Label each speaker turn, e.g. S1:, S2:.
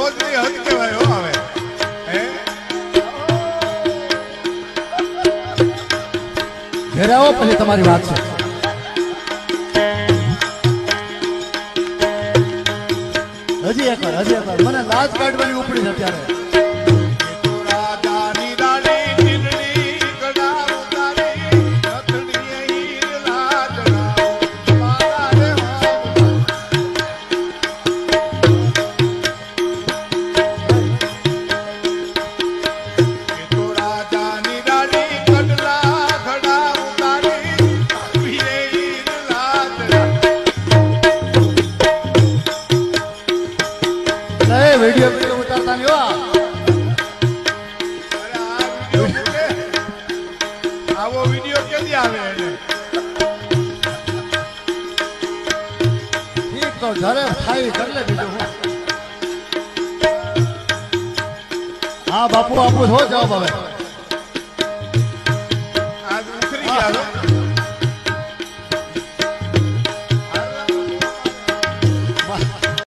S1: ગોદરી આવો. પછી તમારી વાત છે. હજી એકવાર હજી એકવાર. મને લાજ કાઢવાની ઉપડી છે અત્યારે ઠીક તો જરે ફાઈ કરી લે બીજું હા બાપુ બાપુ જવાબ હવે
S2: આ ઉતરી ગયા.